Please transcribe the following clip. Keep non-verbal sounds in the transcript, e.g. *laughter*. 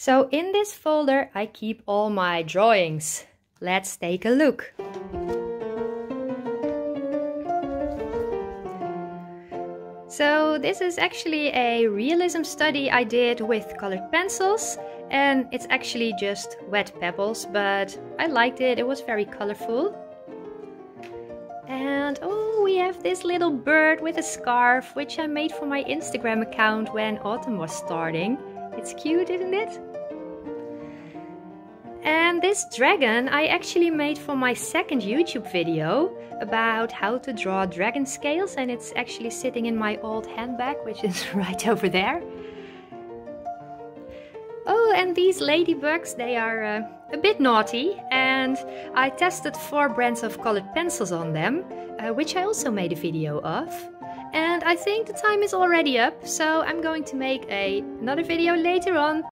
So in this folder I keep all my drawings. Let's take a look. So this is actually a realism study I did with colored pencils and it's actually just wet pebbles but I liked it, it was very colorful. And oh, we have this little bird with a scarf which I made for my Instagram account when autumn was starting. It's cute, isn't it? And this dragon I actually made for my second YouTube video about how to draw dragon scales and it's actually sitting in my old handbag which is *laughs* right over there. Oh, and these ladybugs, they are uh, a bit naughty and I tested four brands of colored pencils on them, uh, which I also made a video of. And I think the time is already up, so I'm going to make a, another video later on